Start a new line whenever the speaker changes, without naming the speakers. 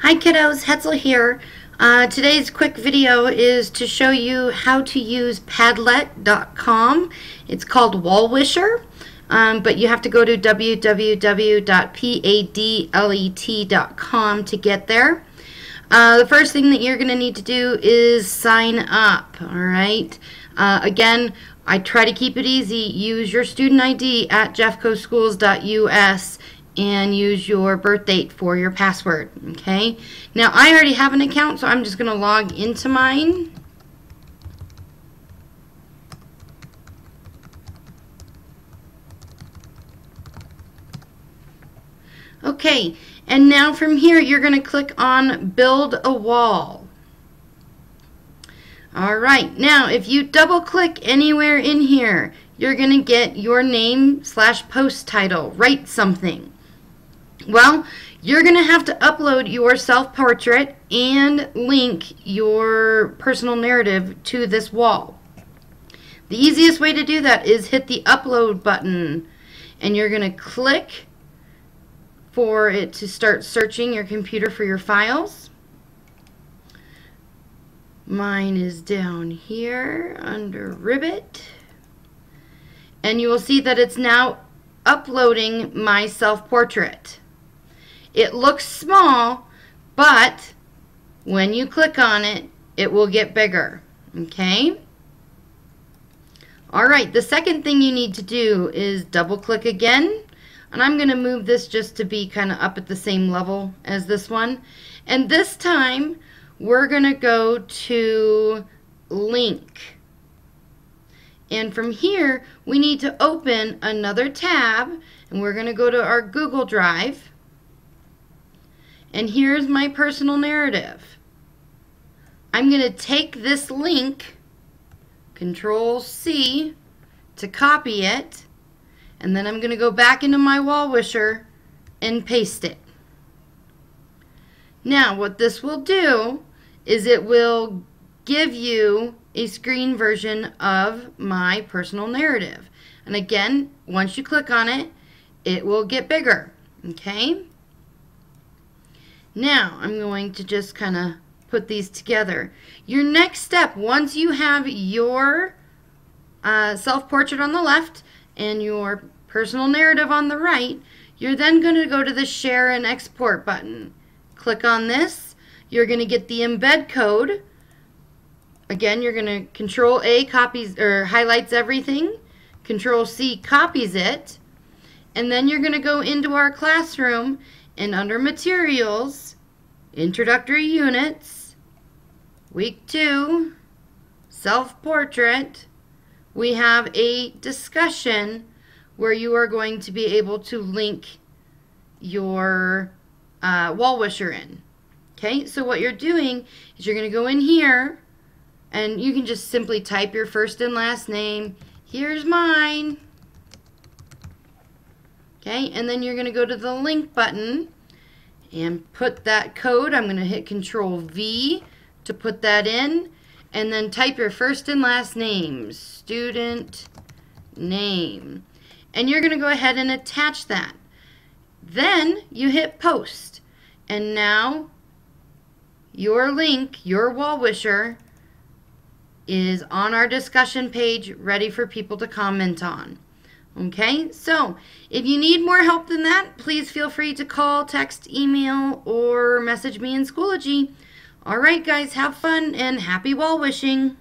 Hi kiddos, Hetzel here. Uh, today's quick video is to show you how to use Padlet.com. It's called Wallwisher, um, but you have to go to www.padlet.com to get there. Uh, the first thing that you're going to need to do is sign up, alright? Uh, again, I try to keep it easy. Use your student ID at jeffcoschools.us and use your birth date for your password. Okay. Now I already have an account, so I'm just going to log into mine. Okay, and now from here you're going to click on Build a Wall. Alright, now if you double click anywhere in here, you're going to get your name slash post title. Write something. Well, you're going to have to upload your self-portrait and link your personal narrative to this wall. The easiest way to do that is hit the upload button and you're going to click for it to start searching your computer for your files. Mine is down here under Ribbit. And you will see that it's now uploading my self-portrait. It looks small, but when you click on it, it will get bigger. Okay? Alright, the second thing you need to do is double click again. And I'm going to move this just to be kind of up at the same level as this one. And this time, we're going to go to link. And from here, we need to open another tab. And we're going to go to our Google Drive. And here's my personal narrative. I'm going to take this link, Control C, to copy it, and then I'm going to go back into my wall wisher and paste it. Now, what this will do is it will give you a screen version of my personal narrative. And again, once you click on it, it will get bigger. Okay? Now, I'm going to just kind of put these together. Your next step, once you have your uh, self-portrait on the left and your personal narrative on the right, you're then going to go to the Share and Export button. Click on this. You're going to get the embed code. Again, you're going to Control A copies or highlights everything. Control C copies it. And then you're going to go into our classroom and under materials, introductory units, week two, self-portrait, we have a discussion where you are going to be able to link your uh, Wallwisher in. Okay, so what you're doing is you're going to go in here and you can just simply type your first and last name. Here's mine. Okay, and then you're going to go to the link button and put that code. I'm going to hit Control V to put that in and then type your first and last name, student name. And you're going to go ahead and attach that. Then you hit post. And now your link, your wall wisher, is on our discussion page ready for people to comment on. Okay, so if you need more help than that, please feel free to call, text, email, or message me in Schoology. All right, guys, have fun and happy wall wishing.